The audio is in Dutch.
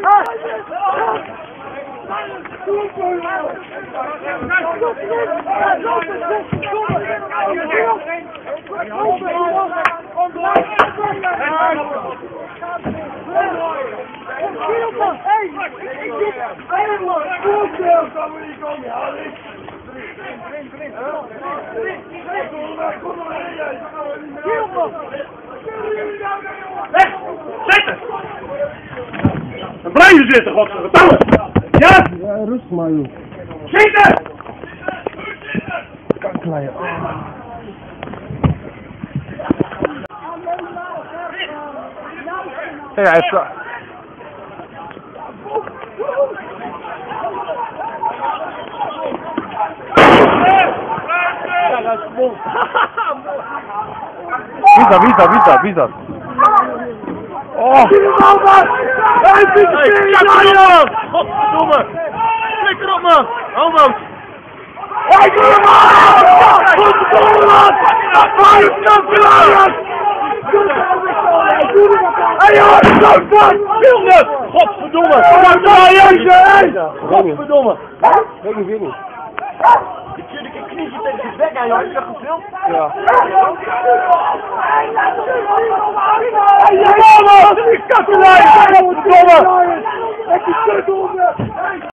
Weg! Zitten! En blijven zitten, godverdomme! Ja? Ja, rustig maar, joh. Zitten! Kankerlijn. Kijk, hij heeft... Ja, dat is bol. Wie is dat, wie is is is? Oh! Hey, Godverdomme! Flikker op, man! Homo's! Hey, doe hem aan! Godverdomme, man! Waar is gedaan? Hé, joh, zo van! Jongen! Godverdomme! Godverdomme! Weet niet, weet niet. Ik zit een knieën tegen je bek aan, joh. Heb je dat gefilmd? Ja. Hé, je mama! Die kattenlijn! Godverdomme!